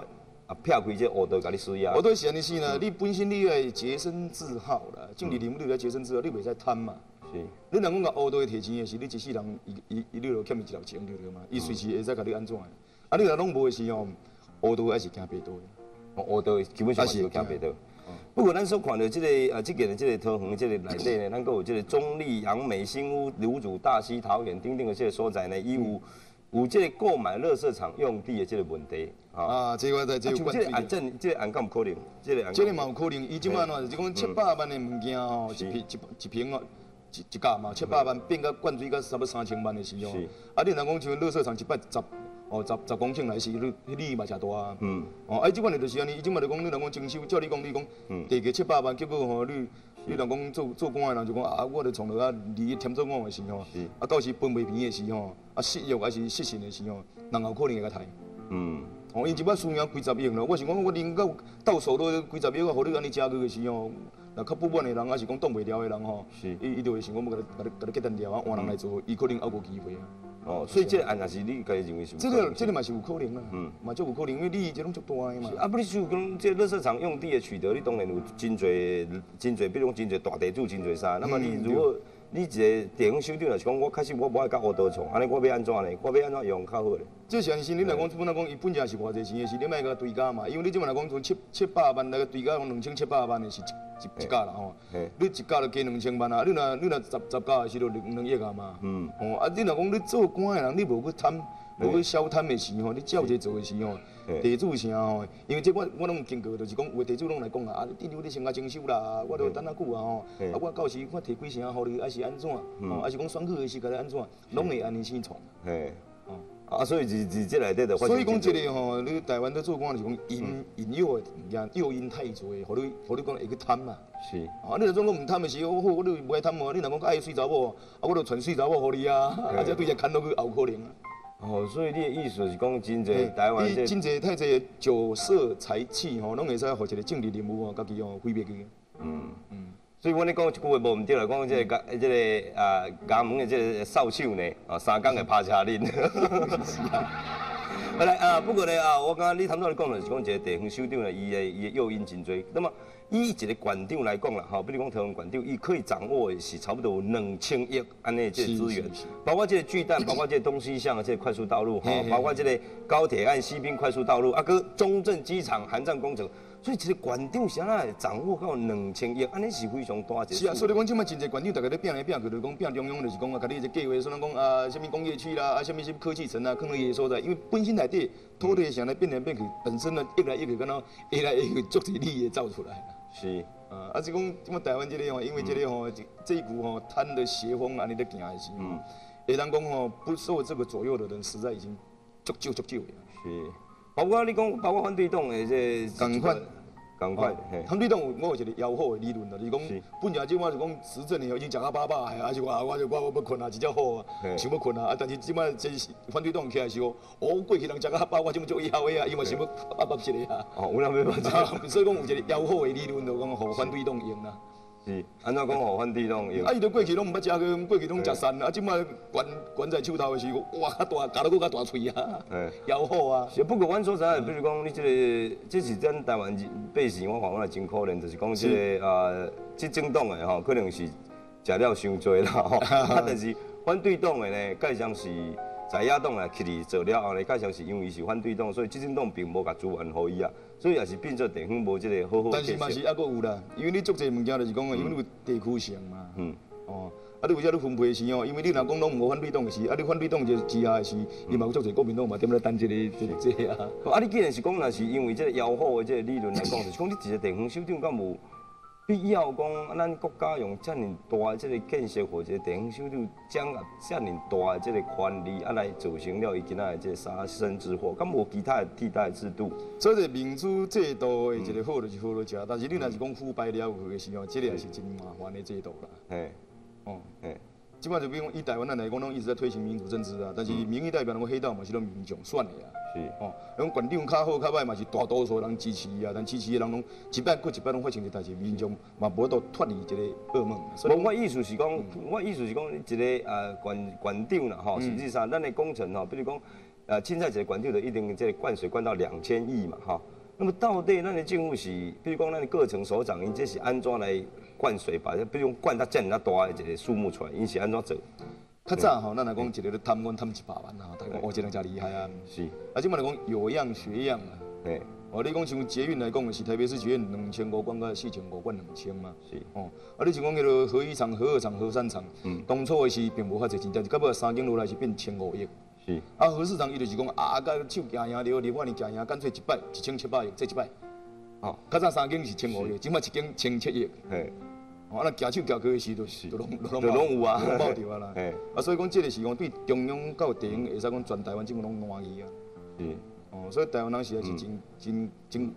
啊撇开这乌道甲你施压？我都是安尼是呢，你本身你要洁身自好啦，政治人物你要洁身自好，你袂使贪嘛。是，你若讲甲乌道提钱的是，你一世人伊伊伊你著欠伊一条钱对对嘛？伊随时会使甲你安怎的？啊，你若拢无的时候，乌道还是惊白道的。乌道基本上是惊白道。不过咱所看到这个啊，这个的这个桃园这个内底呢，咱阁有这个中立、杨梅、新屋、芦竹、大溪、桃园等等的这个所在呢，伊有有这个购买垃圾场用地的这个问题，啊。啊，这个在这啊，个像这个案关注点。件，这个案敢有可能？这个案这个嘛有可能，伊即摆喏，就是讲七百万的物件吼，是一瓶一一瓶哦，一一架嘛，七百万变到灌水到差不多三千万的时候，啊，你若讲像垃圾场一百十哦十十公顷来时，你你嘛诚大啊。嗯，哦，啊，即款的就是安尼，伊即摆就讲，你若讲征收，照你讲，你讲嗯地价七百万，结果吼你。你若讲做做官的人就讲啊，我著从落啊离添做我的时候是，啊到时分袂平的时候，啊失业还是失信的时候，人有可能会甲刣。嗯，哦，伊即摆输赢几十亿咯，我想讲我啉到到手都几十亿，我互你安尼食去的时候，若较不满的人，还是讲挡袂了的人吼，是伊伊就会想讲要甲你甲你甲你结单掉啊，换人来做，伊可能还有机会啊。哦，所以这个案也是你家己认为是有这个这个嘛是有可能的，嗯嘛足有可能，因为利益这拢足大个嘛。啊，不，你就讲这垃圾场用地的取得，你当然有真侪真侪，比如讲真侪大地主真侪啥。那么你如果你一个地方首长若是讲，我确实我无爱甲乌道创，安尼我要安怎呢？我要安怎用较好咧？这是安心，你若讲本来讲伊本钱是偌济钱的是，你莫甲对价嘛，因为你即满来讲从七七百万来个对价，讲两千七百万的是一一一架啦吼。你一架就加两千万啊，你若你若十十架的是就两两亿啊嘛。嗯哦，啊，你若讲你做官的人，你无去贪，无去消贪的时吼，你照这做的时吼，地主啥吼？因为这我我拢有经过，就是讲有的地主拢来讲啊，啊，地主你先甲征收啦，我都等啊久啊吼，啊，我到时我摕几成互你，还是安怎？哦，还是讲选举的时甲你安怎，拢会安尼先创。嘿，哦。啊，所以是是这内底的。所以讲这个吼，你台湾在做官就是讲引引诱的物件，诱因太侪，互你互你讲会去贪嘛。是，啊，你若种讲毋贪的时候，好，我你无爱贪无，你若讲爱水查某，啊，我就传水查某互你啊，啊，这对只牵落去也有可能啊。哦，所以你的意思是讲真侪台湾这真侪太侪酒色财气吼，拢会使互一个政治人物吼，家己吼毁灭去。嗯嗯，所以我咧讲一句话无毋对啦，讲即个家这个啊衙门的即个扫帚呢，啊三工会拍车恁。好来啊，不过呢啊，我刚刚你谈到你讲的是讲一个地方首长呢，伊的伊的诱因真多。那么以一个馆长来讲啦，哈，比如讲台湾馆长，伊可以掌握的是差不多有两千亿安尼的这些资源包括这个巨蛋，包括这个东西向的这个快速道路，哈包括这个高铁岸西滨快速道路，啊，跟中正机场航站工程。所以一个县长啥啦会掌握到两千亿，安尼是非常大一个是啊，所以讲即摆真侪县长大家咧拼来拼去，就是讲拼中央，就是讲啊，甲你一个计划，所以讲啊，什么工业区啦，啊，什么什么科技城啊，可能伊个所在，因为本身内底土地上来变来变去，本身呢越来越去，敢若 越来越去足侪利益造出来啦。是，啊，啊是讲即摆台湾即个吼，因为即个吼，这这一股吼贪的邪风安尼咧行的时候，嗯会当讲吼不受这个左右的人，实在已经足少足少的。是，包括你讲，包括反对党的这共款，赶快，嘿，反对党有我有一个妖好的理论啦，就是讲本来即摆是讲执政的已经食到饱饱的，还是我我就我我要困啊，真正好啊，想要困啊，啊但是即摆这反对党起来的时候，哦过去人食到饱，我即摆做以后的啊，伊嘛想要饱饱一个啊。哦，有人要把这个。啊 所以讲有一个妖好的理论，就讲互反对党用啦。是，安怎讲互反对党用啊，？伊都过去拢毋捌食过，过去拢食散啊，即摆管管在手头的时候，哇，较大，咬到佫较大喙啊嘿，妖好啊。是，不过阮所在，比如讲你这个，这是咱台湾百姓，我看我也真可怜，就是讲这个啊，即政党的吼，可能是食了伤多啦吼，啊，但是反对党的呢，介像是在野党来起嚟做了后呢，介像是因为伊是反对党，所以执政党并无甲资源互伊啊，所以也是变作地方无即个好好但是嘛是。还佫有啦，因为你做这物件就是讲，因为你有地区性嘛。嗯，哦，啊，你为啥你分配的时候，因为你若讲拢无反对党的时，啊，你反对党之之下的时，伊嘛有做者国民党嘛，踮咧等这个这这啊。啊，你既然是讲，若是因为这个摇好的这个理论来讲，就是讲你一个地方首长，敢有必要讲咱国家用遮尔大的这个建设，或者地方首长掌握遮尔大的这个权力，啊来造成了伊今仔的这个杀身之祸，敢无其他的替代制度？所以民主制度的一个好就是好落食，但是你若是讲腐败了去的时候，这个也是真麻烦的制度啦。嘿，哦，嘿，即摆就比如讲以台湾人来讲，拢一直在推行民主政治啊，但是民意代表那个黑道嘛是拢民众选的啊。是，哦，种县长较好较歹嘛是大多数人支持伊啊，但支持的人拢一摆过一摆拢发生一代志，民众嘛无法度脱离这个噩梦。所以无，我意思是讲，我意思是讲，一个呃管管长啦吼，实际上咱的工程吼，比如讲，呃，凊彩一个管长就一定这个灌水灌到两千亿嘛哈。那么到底咱的政府是，比如讲咱的各层首长，因这是安怎来灌水，吧这比如讲灌到这么大的一个数目出来，因是安怎做？较早吼，咱来讲一个咧贪官贪一百万啊，大概哇，这人真厉害啊。是，啊，即摆来讲有样学样啊。嘿，哦，你讲像捷运来讲，就是台北市捷运两千五管到四千五管两千嘛。是，哦，啊，你像讲迄个核一厂、核二厂、核三厂，嗯当初的是并无遐侪钱，但是到尾三间落来是变千五亿。是啊，何市长伊就是讲啊，甲手行赢了，另外呢行赢，干脆一摆一千七百亿，这一摆。哦，较早三间是千五亿，即摆一间千七亿。嘿，哦，那举手举去的时就是就拢就拢有啊拢爆掉啊啦嘿。啊，所以讲这个是讲对中央到地方，会使讲全台湾政府拢满意啊。是。哦，所以台湾人实在是真真真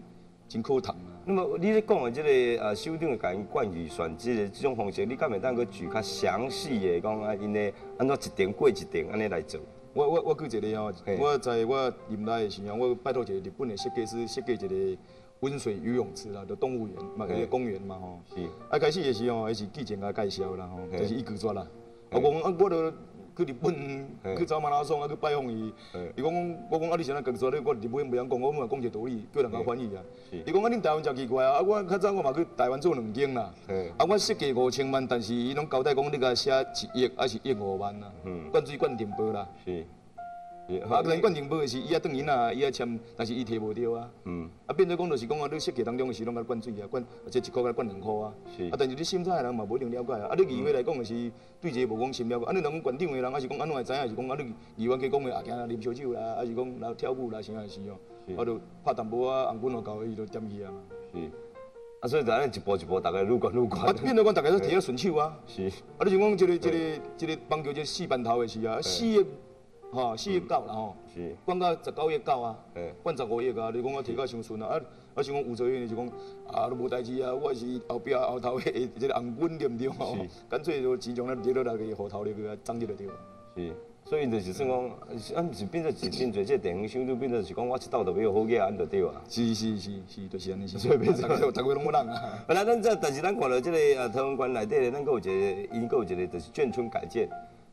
真可谈啊。那么你咧讲的这个呃，首长的甲因灌预算这个这种方式，你敢会当去举较详细的讲啊，因咧安怎一点过一点安尼来做？我我我举一个哦嘿，我在我入来的时候，我拜托一个日本的设计师设计一个温水游泳池啦，就动物园嘛，嘿一个公园嘛吼。是啊，开始的时候，也是记者甲介绍啦吼，嘿就是伊拒绝啦。啊我讲啊，我都去日本去走马拉松啊，去拜访伊嘿。伊讲我讲啊，你现在拒绝你，我日本袂晓讲，我嘛讲一个道理，叫人家翻译啊是。伊讲啊，恁台湾真奇怪啊，啊，我较早我嘛去台湾做两间啦。嘿啊，我设计五千万，但是伊拢交代讲你甲写一亿还是一五万啊。嗯灌水灌电波啦。是是，啊，但灌电波的是伊啊等因啊，伊啊签，但是伊摕无着啊。嗯啊，变做讲就是讲啊，你设计当中的时拢甲灌水啊，灌这一箍甲灌两箍啊。是啊，但是你审查的人嘛无一定了解啊。啊，你议会来讲的是对这个无讲深了解。啊，你人馆长的人，还是讲安怎会知影？是讲啊，你议员去讲的啊，惊啉烧酒啦，还是讲来跳舞啦，啥啊是哦。是啊，就拍淡薄啊，红棍互交伊就点去啊嘛。是，啊，所以就安尼一步一步，大家愈管愈啊，管。变做讲大家都摕啊顺手啊。是啊，你像讲一个一个一个棒球这四班头的是啊，四亿吼，四月九啦吼。是，管到十九月九啊嘿，管十五亿啊，你讲我提到伤顺啊，啊，啊想讲有做员是讲啊，都无代志啊，我是后壁后头的 这个红棍对毋对吼是？干脆就钱从咱跌落来个户头里个涨起来对。是，所以就是算讲，啊，是变做是真侪这地方首都变做是讲，我一道都没有好个安就对啊。是是是是，就是安尼是。所以变成大家大家拢有人啊。本来咱这，但是咱看到这个呃，台湾馆内底，咱还有一个，因还有一个就是眷村改建。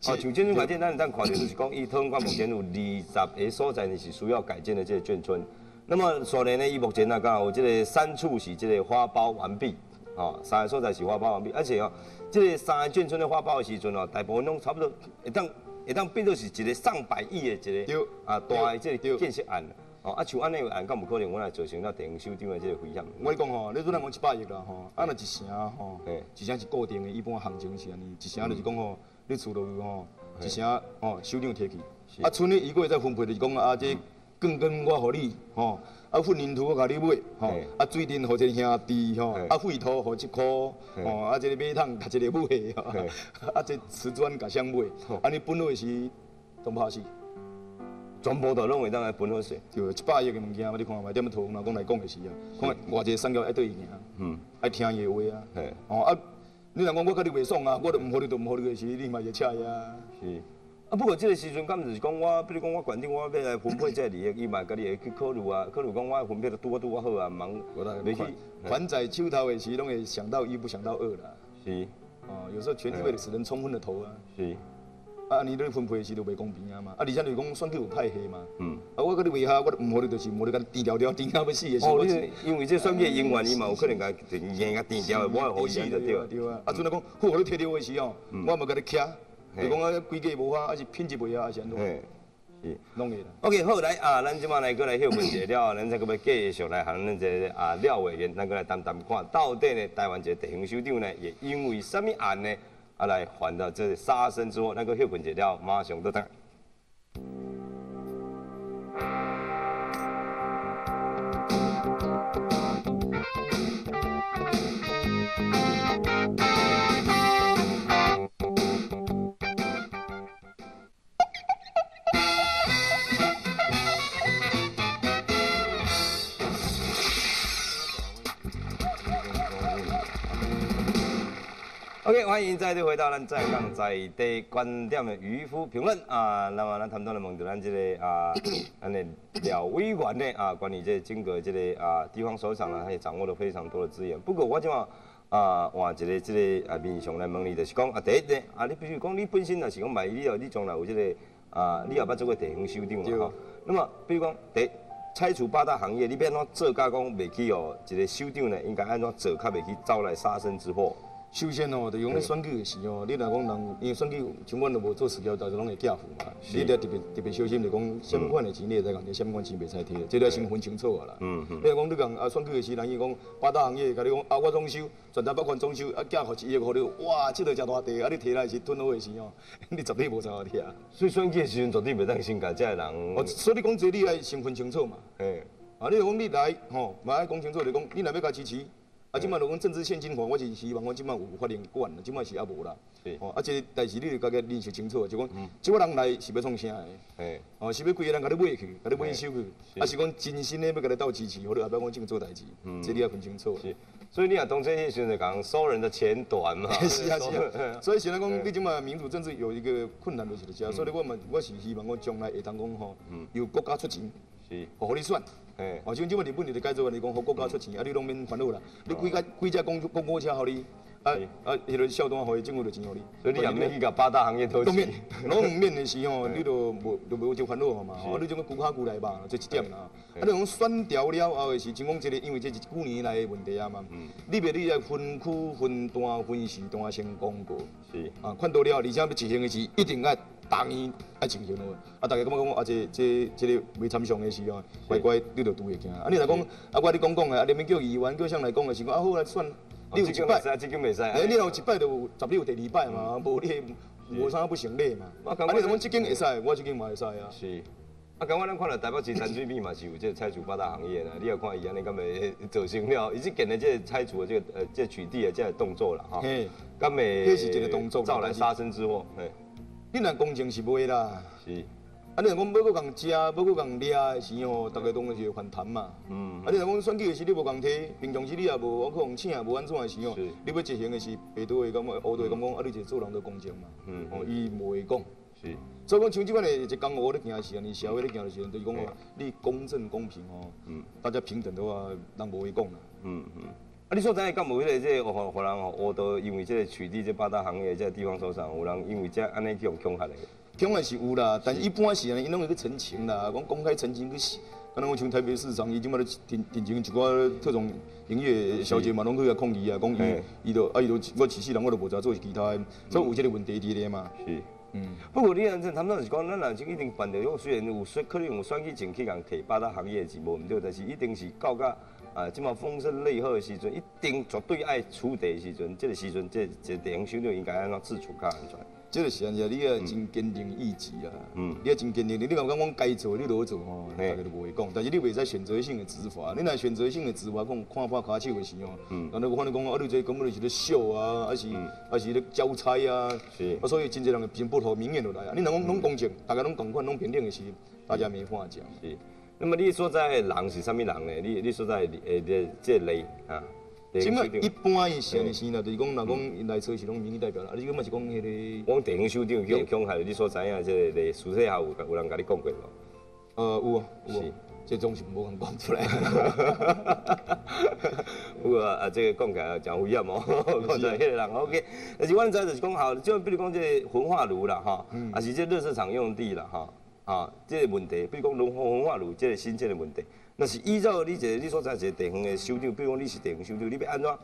哦，像眷村改建，咱咱看到就是讲，伊台湾馆目前有二十个所在呢是需要改建的这个眷村。那么所呢，伊目前呢刚好有这个三处是这个花苞完毕，哦，三个所在是花苞完毕，而且哦，这个三个眷村的花苞的时阵哦，大部分拢差不多会当会当变作是一个上百亿的一对个啊大的这个对建设案。哦，啊像安尼个案，敢有可能我来造成到地方首长的这个危险？我讲吼，你做咱讲一百亿啦吼，啊若一成吼嘿，一成是固定的，一般行情是安尼，一成就是讲吼，你厝落去吼，一声吼首长摕去，啊剩的伊个会再分配就是讲啊这钢筋我互你吼，啊混凝土我甲你买吼，啊水电互一个兄弟吼，啊废土互一箍吼，啊这个马桶甲一个 买吼，啊这瓷砖甲相买，啊你本来是都拍死。全部都拢会当来分好势。就一百亿的物件，你看嘛，点图若讲来讲的是啊，看偌一个产业爱对伊行，嗯，爱听伊的话啊。嘿，哦啊，你若讲我甲你袂爽啊，我都毋好你，都毋好你个时，你嘛会车啊。是。啊，不过这个时阵，敢就是讲我，比如讲我决定我要来分配这个利益，伊嘛家己会去考虑啊，考虑讲我分配的拄啊拄啊好啊，忙我大袂去款款在手头的时，拢会想到一不想到二啦。是哦，有时候权力为了使人冲昏了头啊。是，啊，你咧分配的时都袂公平啊嘛。啊，而且就是讲选举有派系嘛。嗯。啊，我甲你为下，我都毋好你，就是无你甲你低调调，低调要死的时候。哦，你因为这选举的因缘，伊嘛有可能甲硬甲定掉的，我会互伊就对了。对啊，啊，阵来讲，好，我你摕到的时候，我嘛甲你徛，嘿就讲啊，规格无法，还是品质袂啊，还是安怎。拢会啦。OK，好来啊，咱即马来过来休困一下了，咱再个要继续来和咱这啊廖委员，咱过来谈谈看，到底呢台湾这个地方首长呢，也因为什么案呢，后来还到这杀生之后那个血管解掉马上就疼 OK，欢迎再度回到咱在港在地观点的渔夫评论啊。那么咱谈到了问到咱这个啊，咱的廖委员呢啊，关于这个整个这个啊地方首长呢，他也掌握了非常多的资源。不过我今嘛啊换一个这个啊面上来问你，就是讲啊第一呢啊，你比如讲你本身若是讲卖你哦，你将来有这个啊，你也捌做过地方首长嘛哈。那么比如讲第一拆除八大行业，你要安怎做甲讲袂去哦？一个首长呢，应该安怎做，较袂去招来杀身之祸？首先哦，就用咧选举的时候，你若讲人，因为选举像阮都无做事业，大家拢会寄付嘛。你得特别特别小心，就讲什么款的钱你会使讲，你什么款钱袂使摕，这个要先分清楚啊啦。嗯嗯你若讲你讲啊选举的时，人伊讲八大行业，甲你讲啊我装修，全台北款装修，啊寄互一亿互你，哇，这个诚大地，啊你摕来是吞好的时哦，你绝对无啥好摕啊。所以选举的时阵绝对袂当先甲这个人，哦，所以你讲这你爱先分清楚嘛。嘿，啊，你就讲你来吼，嘛爱讲清楚，就讲你若要甲支持，啊，即摆就讲政治现金化，我是希望我即摆有法令管，即摆是也无啦。是哦，啊，这个代志你就家己认识清楚，就讲即个人来是要创啥的？嘿，哦，是要规个人甲你买去，甲你买收去，是。啊是讲真心的要甲你斗支持，或者后摆讲正做代志，这你也分清楚。是，所以你若当这些时阵就讲收人的钱短嘛，是啊是啊，所以现在讲你即摆民主政治有一个困难就是这样，所以我嘛我是希望我将来会当讲吼，由国家出钱，是，互你选。嘿，哦，像即摆日本就改做，你讲互国家出钱，啊，你拢免烦恼啦。你几架几只公公共车互你，啊啊，迄个小单互伊政府就钱互你。所以你也免去甲八大行业投都免钱，，拢免的是吼，你都无都无就烦恼嘛。吼，啊，你种个骨卡骨来吧，这一点啦。啊，你讲选调了后的是，像讲即个，因为这是几年来的问题啊嘛。嗯你别你来分区、分段、分时段先讲过。是，啊，看到了，而且要执行的是一定要当年要执行咯。啊，大家感觉讲啊，这这这个未参详的时候，乖乖你就拄会惊。啊，你若讲啊，我你讲讲的，啊，你免叫议员叫上来讲的是讲啊，好来算，你有一摆，这个袂使，哎，你若有一摆就有十，你有第二摆嘛，无你无啥不成立嘛。啊，我感觉你若讲这间会使，我这间嘛会使啊。是。啊，刚我咱看到台北市产水米嘛是有这个拆除八大行业啦，你有看伊安尼敢会走行了，伊是跟的这个拆除的这个呃这个取缔的这个动作啦哈，嘿，敢会这是一个动作啦招来杀身之祸，嘿，你若公正是袂啦。是，啊，你若讲要搁共食，要搁共掠的时候，大家当然是会反弹嘛。嗯啊，你若讲选举的时你无共提，平常时你也无我可能请也无安怎的时候是，你要执行的是白道会感觉，黑道会感觉，啊，你就做人都公正嘛。嗯哦，伊无会讲。是，所以讲像即款的一江湖咧行的时阵，你社会咧行的时阵，就是讲哦，你公正公平哦，嗯大家平等的话，人无会讲啦。嗯嗯。啊，你所知敢有迄个这个互互人吼，黑道因为这个取缔这八大行业这个地方首长，有人因为这安尼去用恐吓的，恐吓是有啦，但是一般时阵，因拢会去澄清啦，讲公开澄清去。可能我像台北市长，伊即摆咧定定情一寡特种营业小姐嘛，拢去甲抗议啊，讲伊伊都啊伊都我其实人我都无知做其他的，所以有这个问题伫咧嘛。是。嗯，不过你安真，他们是讲，咱若是一定办着，虽然有选，可能有选举前去共提八大行业是无毋对，但是一定是到甲啊，即马风声内好的时阵，一定绝对爱处理的时阵，这个时阵，这这地方首长应该安怎自处较安全。这个是安尼，你要真坚定意志啊。嗯你要真坚定，你讲讲讲该做，你都做吼，大嘿家都不会讲。但是你袂使选择性的执法，你若选择性的执法，讲看破卡手的时候，嗯嗯，然后我看你讲啊，你这根本就是咧秀啊，还是还是咧交差啊，是啊，所以真侪人就不透明眼落来啊。你若讲拢公正，大家拢共款，拢平等的时，大家没话讲。是。那么你所在的人是啥物人呢？你你所在的诶这这类啊？一般伊是安尼生啦，就是讲若讲因来做是拢民意代表啦，啊，你根本是讲迄个。我地方首长去用恐吓，你所知影即个私底下有有人甲你讲过无？呃，有啊，有是啊，这种是无通讲出来。不过啊，这个讲起来真危险哦，讲个人 OK。但是阮知就是讲好，就比如讲这个焚化炉啦哈，啊是这热市场用地啦哈，啊这个问题，比如讲焚焚化路这个新建的问题，那是依照你一个你所在一个地方的修长，比如讲你是地方修长，你要安怎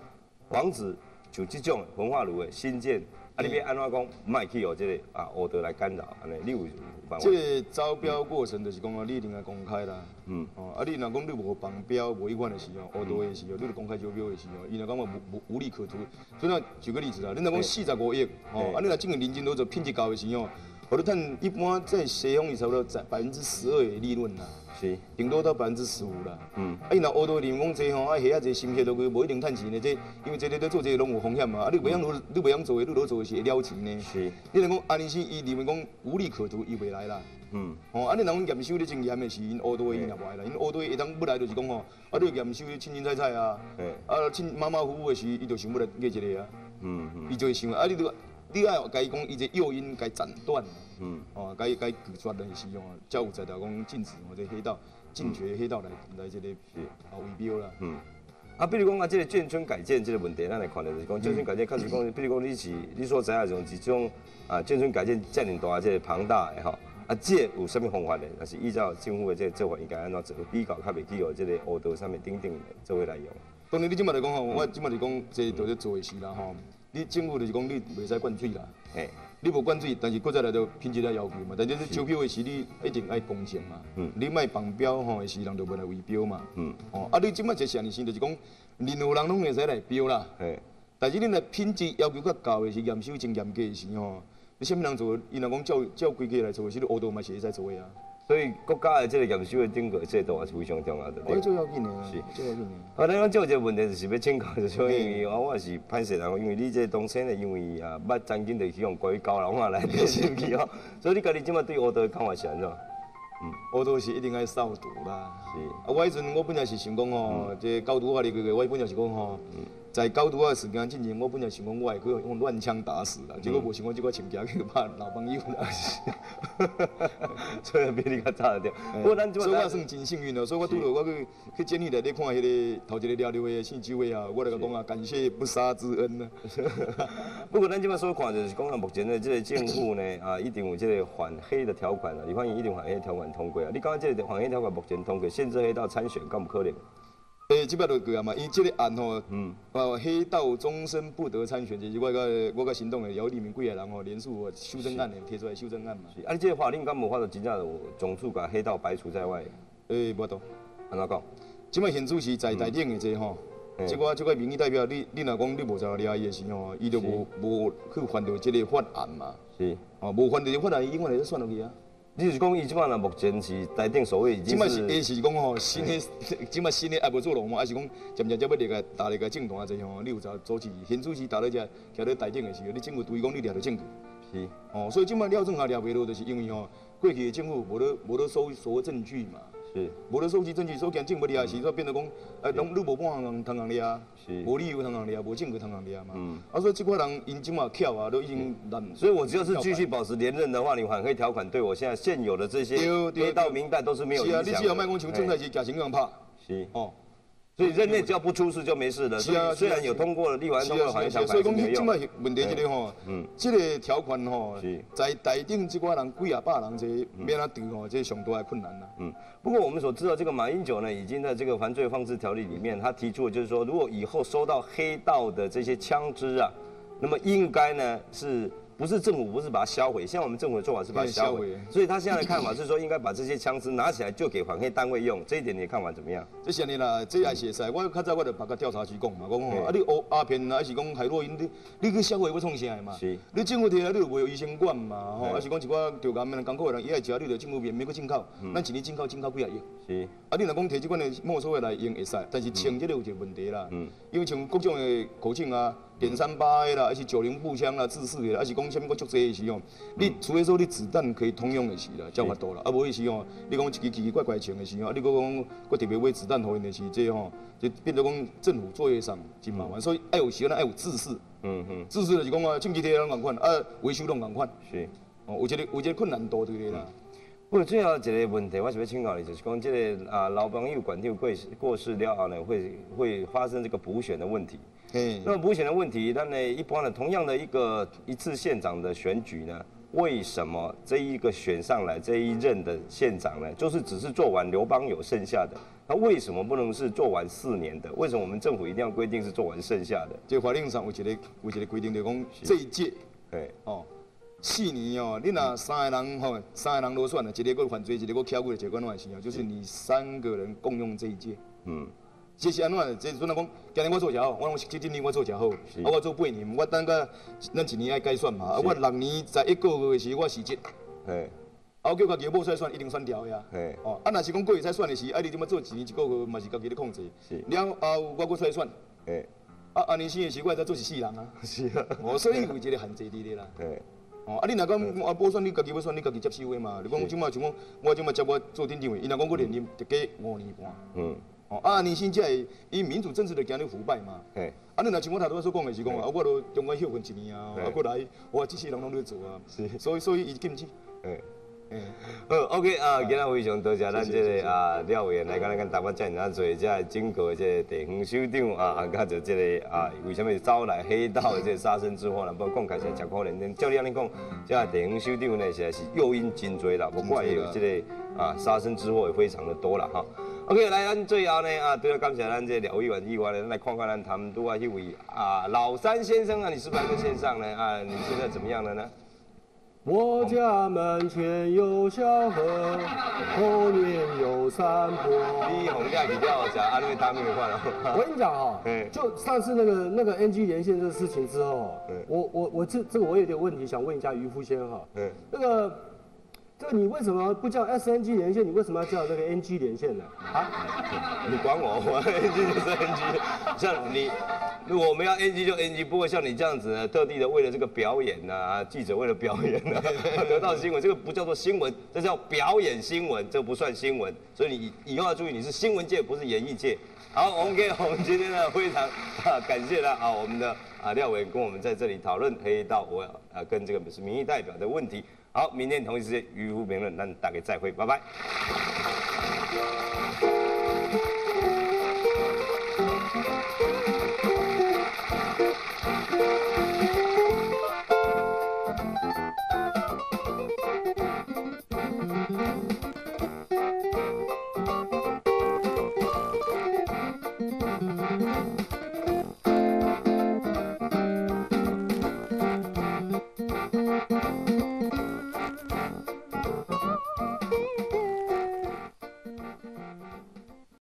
防止就这种文化路的新建，啊你要安怎讲，卖去哦这个啊黑道来干扰，安尼你有有办法这？个招标过程就是讲啊，你一定要公开啦。嗯哦，啊，你若讲你无绑标、无一贯的时候，黑道的时候，你就公开招标的时候，伊若讲无无无利可图。所以呢，举个例子啦，你若讲四十五亿，哦，啊，你若进个认真都做品质高的时候，我都趁一般在西方是差不多在百分之十二的利润啦，是，顶多到百分之十五啦。嗯，啊，伊若黑道利用讲这吼，啊，下啊这心血都无一定趁钱的，这因为这个在做这个拢有风险嘛，啊，你袂晓努，你袂晓做的，你落做的是会了钱呢。是，你若讲安尼是伊认为讲无利可图，伊袂来啦。嗯，哦，啊，你若讲验收你真严的是因乌道的，因也无来啦。因乌道的会当要来就是讲吼，啊，你验收清清彩彩啊，嘿。啊，清马马虎虎的时，伊就想要来约一个啊，嗯嗯。伊就会想啊，你都你爱甲伊讲，伊这诱因该斩断，嗯，哦，该该拒绝的时候，才有才条讲禁止或者黑道禁绝黑道来来这个啊围标啦。嗯。啊，比如讲啊，这个眷村改建这个问题，咱来看的就是讲，眷村改建确实讲，比如讲你是你所知影种一种啊，眷村改建遮尔大，这个庞大的吼，啊，这有啥物方法呢？那是依照政府的这个做法，应该安怎做？比较较袂去哦这个黑道上面等等的做伙来用。当然，你即马来讲吼，我即马来讲，这都咧做的是啦吼。你政府就是讲你袂使灌水啦，哎，你无灌水，但是搁再来就品质来要求嘛。但是你招标的时你一定爱公正嘛，嗯你卖绑标吼的时人就袂来围标嘛。嗯，哦，啊，你即摆一项是就是讲，任何人拢会使来标啦。哎，但是你若品质要求较高的是验收真严格的时吼，你啥物人做？伊若讲照照规格来做，其实乌道嘛是会使做的啊。所以国家的这个验收的整个制度也是非常重要的。我最要紧的啊，是。最要紧的。好，咱讲就一个问题就是要请教，就是说因为我也是歹势人，因为你这当初呢，因为啊，捌曾经就希望关于高楼我来电视去哦，所以你家己即马对乌道的看法是安怎？乌道是一定爱扫毒啦。是。啊，我迄阵我本来是想讲吼，这高毒个，我本来是讲吼，在高毒啊的时间进前，我本来想讲我会去用乱枪打死啦，结果无想讲即个请假去拍老朋友啦。所以比你较差一点。不过咱即马所以我算真幸运哦，所以我拄着我去去监狱内底看迄个头一个廖刘的姓周的啊，我来甲讲啊，感谢不杀之恩啊。不过咱即摆所看就是讲啊，目前的这个政府呢，啊，一定有这个反黑的条款啊，你发现一定反黑条款通过啊。你感觉这个反黑条款目前通过，限制黑道参选，敢有可能？诶，即摆就过啊嘛，伊即个案吼，嗯，啊，黑道终身不得参选，就是我个我甲行动的姚立明几个人吼，联署修正案的提出来修正案嘛。是啊，你这个法令敢无法度真正有总数把黑道排除在外？诶，无多。安怎讲？即摆现主是在台顶的这吼，嗯即个即个民意代表，你你若讲你无在了伊的时吼，伊就无无去犯到即个法案嘛，是，哦，无犯到这个法案，伊永远会选落去啊。你是讲伊即摆呢，目前是台顶所谓已经即摆是伊是是讲吼新的，即摆新的还无做龙嘛，还是讲渐渐才要立个打立个政坛这吼，你有查组织现主席打咧遮徛咧台顶的时候，你政府对伊讲你掠着证据，是，哦，所以即摆廖正华掠袂落，就是因为吼过去的政府无咧无咧收所证据嘛。是无咧收集证据，所以见证不了时，所以变得讲，哎，拢你无半项通行掠，是。无理由通行掠，无证据通行掠嘛。嗯。啊，所以即寡人因即马巧啊，都已经烂。所以我只要是继续保持连任的话，你反黑条款对我现在现有的这些对对黑道明代都是没有影是啊，响的。你只要卖讲像郑哎太是假形象拍，是，哦，所以任内只要不出事就没事了。是啊虽然有通过了立法院通过了反黑条款，所以讲即摆问题即个吼，嗯即个条款吼是，在台顶即寡人几啊百人这免啊对吼，这上大的困难啦。嗯，不过我们所知道，这个马英九呢，已经在这个犯罪防治条例里面，他提出的就是说，如果以后收到黑道的这些枪支啊，那么应该呢是。不是政府不是把它销毁，现在我们政府的做法是把它销毁所以他现在的看法是说，应该把这些枪支拿起来就给反黑单位用，这一点你的看法怎么样？这是安尼啦，这也是会使。我较早我就别个调查局讲嘛，讲吼，啊你乌鸦片啊，还是讲海洛因，你你去销毁要创啥的嘛？是你政府摕来你就没有医生管嘛，吼，嘿还是讲一寡钓竿的艰苦的人，伊爱食，你就政府免免去进口，嗯咱一年进口进口几啊亿。是，啊，你若讲摕即款的没收的来用会使，但是枪这个有一个问题啦，嗯因为像各种的口径啊、点三八 A 啦，还是九零步枪啦、自式的啦，还是讲啥物个足济的时候，你除非说你子弹可以通用的时啦，才有法度啦，啊无的时候，你讲一支奇奇怪怪枪的时候，啊你搁讲搁特别买子弹互因的时，这吼就变做讲政府作业上真麻烦，所以爱有时咱爱有自私，嗯嗯，自私就是讲啊，政治体拢共款，啊维修拢共款，是。哦，有一个有一个困难度对个啦。不过最后一个问题，我想要请教你，就是讲这个啊老朋友管定过世过世了后呢，会会发生这个补选的问题。嘿，那么补选的问题，那呢，一般呢，同样的一个一次县长的选举呢，为什么这一个选上来这一任的县长呢，就是只是做完刘邦有剩下的？那为什么不能是做完四年的？为什么我们政府一定要规定是做完剩下的？这法令上有一个有一个规定，就是讲这一届对，哦，四年哦，你若三个人吼，三个人都选了，一个个犯罪，一个个敲过的结果怎时候，就是你三个人共用这一届。嗯，这是安怎？这阵来讲，今年我做诚好，我讲这今年我做诚好，啊我做八年，我等个咱一年爱改选嘛，啊我六年十一个月的时候我辞职，嘿，啊我叫家己某出来选，一定选掉的啊。嘿，哦，啊若是讲过会使选的时，啊你怎么做一年一个月嘛是家己咧控制是，了后我搁出来选，嘿，啊安尼生的时我会使做一世人啊。是啊，哦，所以有一个限制伫咧啦。嘿，哦，啊，你若讲啊，补选你家己要选，你家己接受的嘛。你讲即马像讲，我即马接我做镇长的，伊若讲我连任就加五年半。嗯，哦，啊，年薪才会，伊民主政治就惊你腐败嘛。嘿，啊，你若像我头拄仔所讲的是讲啊，我都中间休困一年啊，啊，过来，我这些人拢在做啊。是所以所以伊禁止。嘿。嗯，好，OK 啊，今仔非常多谢咱这个啊廖委员来跟咱跟台湾遮尔啊做这整个这个地方首长啊，啊，甲就这个啊，为什么招来黑道的这个杀身之祸呢？不过讲起来真可怜，照你安尼讲，这个地方首长呢，实在是诱因真多啦，不过也有这个啊杀身之祸也非常的多啦哈。OK，来，咱最后呢啊，除了感谢咱这廖委员以外呢，来看看咱他们都啊一位啊老三先生啊，你是不是还在线上呢？啊，你现在怎么样了呢？我家门前有小河，后面有山坡。你红架比较讲安慰他们的话 我跟你讲哈嗯，就上次那个那个 NG 连线这个事情之后嗯，我我我这这个我有点问题想问一下渔夫先哈嗯，那个这你为什么不叫 SNG 连线？你为什么要叫那个 NG 连线呢？啊？你管我，我 NG 就是 NG。像你，如果我们要 NG 就 NG，不会像你这样子呢，特地的为了这个表演呢、记者为了表演呢、得到新闻，这个不叫做新闻，这叫表演新闻，这不算新闻。所以你以后要注意，你是新闻界，不是演艺界。好，OK，我们今天呢非常啊感谢了啊我们的啊廖伟跟我们在这里讨论黑道我啊跟这个是民意代表的问题。好，明天同一时间，渔夫评论，那大概再会，拜拜。